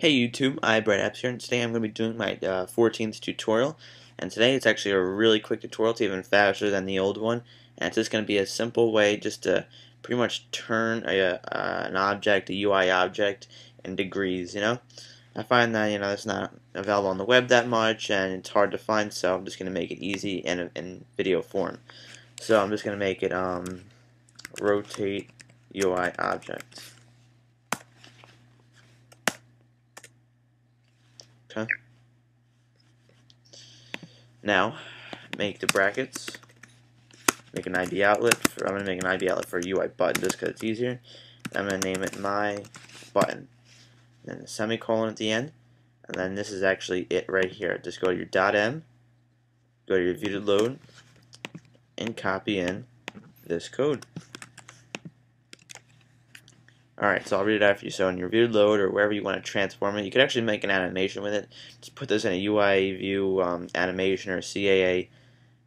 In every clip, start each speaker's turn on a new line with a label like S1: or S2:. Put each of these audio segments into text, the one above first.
S1: Hey YouTube, iBradapps here, and today I'm going to be doing my uh, 14th tutorial. And today it's actually a really quick tutorial, it's even faster than the old one. And it's just going to be a simple way just to pretty much turn a, uh, an object, a UI object, in degrees, you know? I find that, you know, it's not available on the web that much, and it's hard to find, so I'm just going to make it easy in, in video form. So I'm just going to make it um, rotate UI object. Now, make the brackets. Make an IB outlet. For, I'm going to make an IB outlet for UI button just because it's easier. I'm going to name it my button. Then a semicolon at the end. And then this is actually it right here. Just go to your dot .m, go to your view did load, and copy in this code. Alright, so I'll read it out for you. So in your view load or wherever you want to transform it, you could actually make an animation with it. Just put this in a UI view um, animation or CAA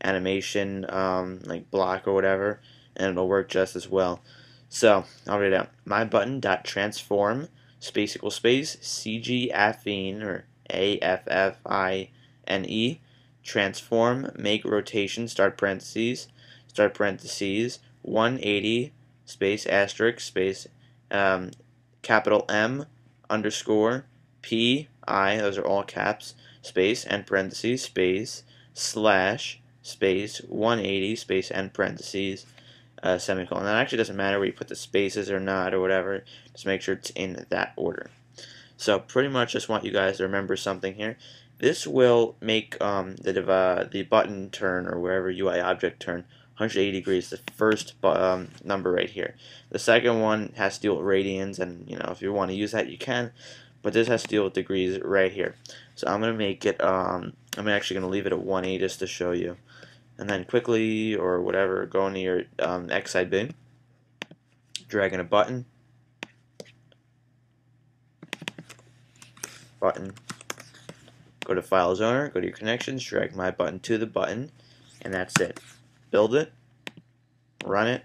S1: animation um, like block or whatever, and it'll work just as well. So I'll read it out. My button dot transform space equal space CG affine or A F F I N E transform make rotation start parentheses start parentheses 180 space asterisk space um, capital M underscore P I, those are all caps, space and parentheses, space, slash, space, 180, space and parentheses, uh, semicolon. That actually doesn't matter where you put the spaces or not or whatever. Just make sure it's in that order. So pretty much just want you guys to remember something here. This will make um, the, uh, the button turn or wherever UI object turn 180 degrees, the first um, number right here. The second one has to deal with radians, and you know if you want to use that, you can. But this has to deal with degrees right here. So I'm gonna make it. Um, I'm actually gonna leave it at 180 just to show you, and then quickly or whatever, go into your um, XIB, dragging a button, button. Go to Files Owner, go to your connections, drag my button to the button, and that's it build it, run it,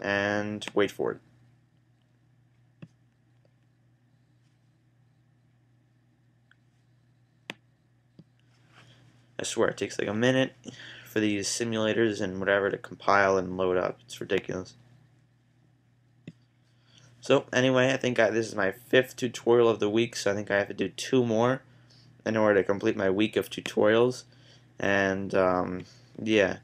S1: and wait for it. I swear it takes like a minute for these simulators and whatever to compile and load up. It's ridiculous. So anyway, I think I, this is my fifth tutorial of the week, so I think I have to do two more in order to complete my week of tutorials. And um, yeah,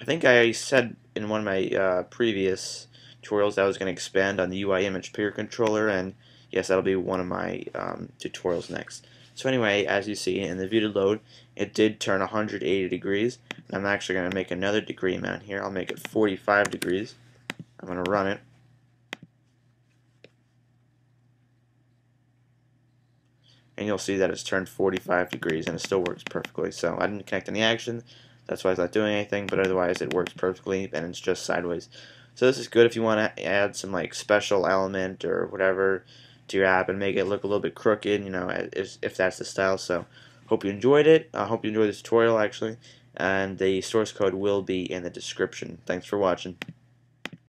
S1: I think I said in one of my uh, previous tutorials that I was going to expand on the UI image peer controller, and yes, that'll be one of my um, tutorials next. So anyway, as you see in the view did load, it did turn 180 degrees. And I'm actually going to make another degree amount here. I'll make it 45 degrees. I'm going to run it. And you'll see that it's turned 45 degrees and it still works perfectly. So I didn't connect any action, that's why it's not doing anything, but otherwise it works perfectly and it's just sideways. So this is good if you want to add some like special element or whatever to your app and make it look a little bit crooked, you know, if, if that's the style. So hope you enjoyed it. I hope you enjoyed this tutorial actually, and the source code will be in the description. Thanks for watching.